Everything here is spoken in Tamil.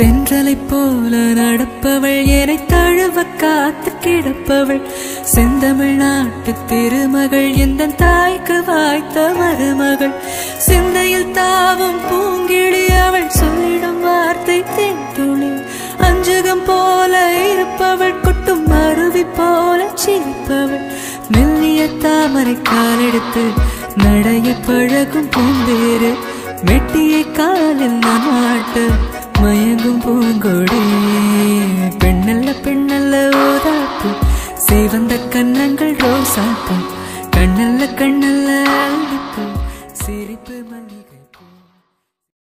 தென்றலை போல நடப்பவள் என்னை தழுவ காத்து கிடப்பவள். செந்தமிழ் நாட்டு திருமகள் எந்த தாய்க்கு வாய்த்த மருமகள். சிந்தையில் தாவும் பூங்கிழி அவள் சொல்லிடும் வார்த்தை தென்துளி அஞ்சகம் போல இருப்பவள் கொட்டும் அருவி போல சிரிப்பவள். மெல்லிய தாமரை காலெடுத்து நடைய பழகும் பூந்தேறு. மெட்டியை காலில் நான் மாட்டு கண்ணங்கொடி பெண்ணல்ல பெண்ணல்ல ஊதாப்பு சிவந்த கண்ணங்கள் ரோசாப்பு கண்ணல்ல கண்ணல்ல சிரிப்பு மல்லிகை.